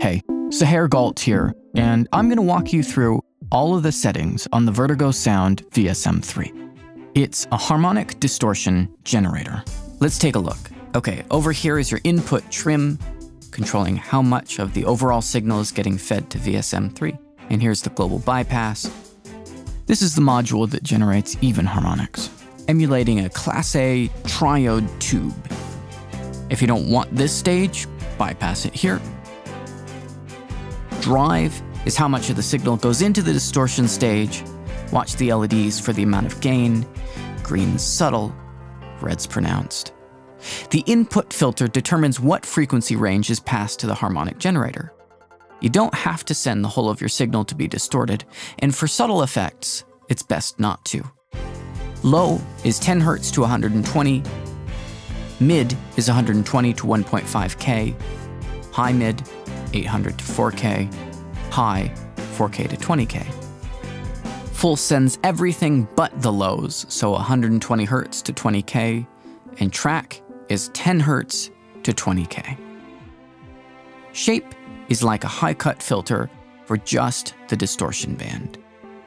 Hey, Saher Galt here, and I'm going to walk you through all of the settings on the Vertigo Sound VSM3. It's a harmonic distortion generator. Let's take a look. Okay, over here is your input trim, controlling how much of the overall signal is getting fed to VSM3. And here's the global bypass. This is the module that generates even harmonics, emulating a Class A triode tube. If you don't want this stage, bypass it here. Drive is how much of the signal goes into the distortion stage. Watch the LEDs for the amount of gain. Green's subtle, red's pronounced. The input filter determines what frequency range is passed to the harmonic generator. You don't have to send the whole of your signal to be distorted, and for subtle effects, it's best not to. Low is 10 Hz to 120, mid is 120 to 1.5K, high mid 800 to 4K, high 4K to 20K. Full sends everything but the lows, so 120 Hz to 20K, and track is 10 Hz to 20K. Shape is like a high cut filter for just the distortion band.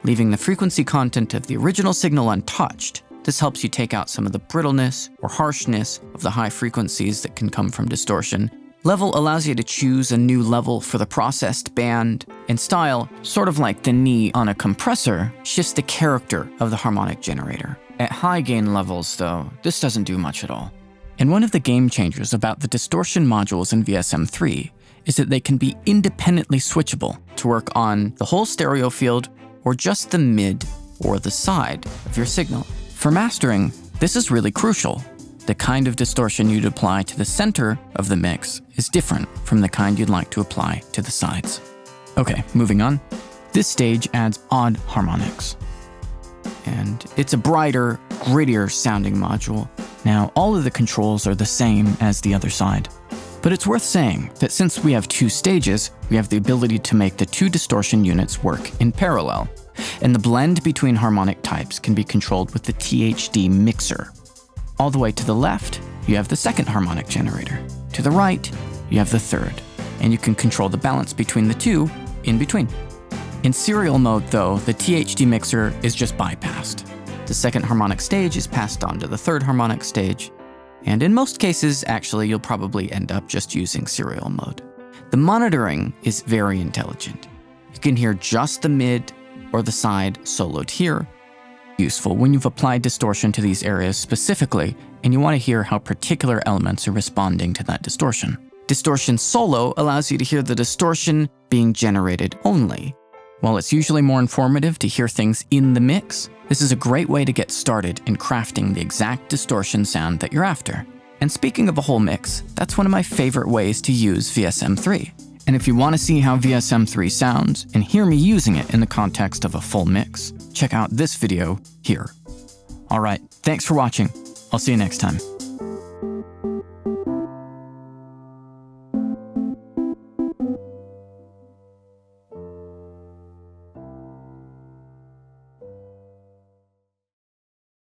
Leaving the frequency content of the original signal untouched, this helps you take out some of the brittleness or harshness of the high frequencies that can come from distortion. Level allows you to choose a new level for the processed band, and style, sort of like the knee on a compressor, shifts the character of the harmonic generator. At high gain levels, though, this doesn't do much at all. And one of the game changers about the distortion modules in VSM3 is that they can be independently switchable to work on the whole stereo field or just the mid or the side of your signal. For mastering, this is really crucial. The kind of distortion you'd apply to the center of the mix is different from the kind you'd like to apply to the sides. Okay, moving on. This stage adds odd harmonics. And it's a brighter, grittier sounding module. Now, all of the controls are the same as the other side. But it's worth saying that since we have two stages, we have the ability to make the two distortion units work in parallel. And the blend between harmonic types can be controlled with the THD mixer. All the way to the left, you have the second harmonic generator. To the right, you have the third. And you can control the balance between the two in between. In serial mode, though, the THD mixer is just bypassed. The second harmonic stage is passed on to the third harmonic stage, and in most cases, actually, you'll probably end up just using serial mode. The monitoring is very intelligent. You can hear just the mid or the side soloed here. Useful when you've applied distortion to these areas specifically and you want to hear how particular elements are responding to that distortion. Distortion solo allows you to hear the distortion being generated only. While it's usually more informative to hear things in the mix, this is a great way to get started in crafting the exact distortion sound that you're after. And speaking of a whole mix, that's one of my favorite ways to use VSM3. And if you want to see how VSM3 sounds and hear me using it in the context of a full mix, check out this video here. Alright, thanks for watching. I'll see you next time.